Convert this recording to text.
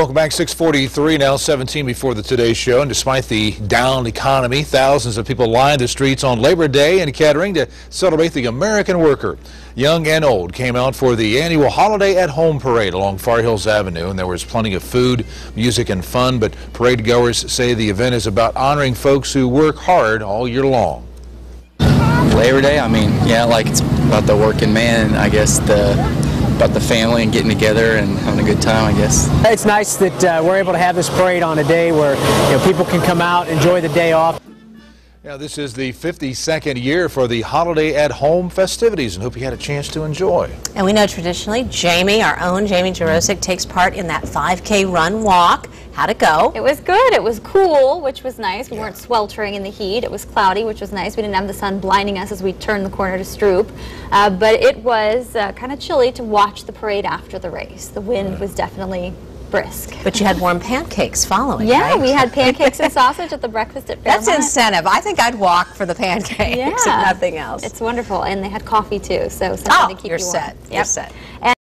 Welcome back, 643 now, 17 before the Today Show. And despite the down economy, thousands of people lined the streets on Labor Day in Kettering to celebrate the American worker. Young and old came out for the annual Holiday at Home Parade along Far Hills Avenue, and there was plenty of food, music, and fun. But parade goers say the event is about honoring folks who work hard all year long. Labor Day, I mean, yeah, like it's about the working man, I guess the about the family and getting together and having a good time, I guess. It's nice that uh, we're able to have this parade on a day where you know, people can come out, enjoy the day off. Yeah, this is the 52nd year for the Holiday at Home festivities and hope you had a chance to enjoy. And we know traditionally Jamie, our own Jamie Jarosik, takes part in that 5K run walk. How'd it go? It was good. It was cool, which was nice. We yeah. weren't sweltering in the heat. It was cloudy, which was nice. We didn't have the sun blinding us as we turned the corner to Stroop. Uh, but it was uh, kind of chilly to watch the parade after the race. The wind was definitely brisk. But you had warm pancakes following, Yeah, right? we had pancakes and sausage at the breakfast at Fairmont. That's incentive. I think I'd walk for the pancakes, yeah. if nothing else. It's wonderful. And they had coffee, too, so something oh, to keep you're you set. Yep. You're set. And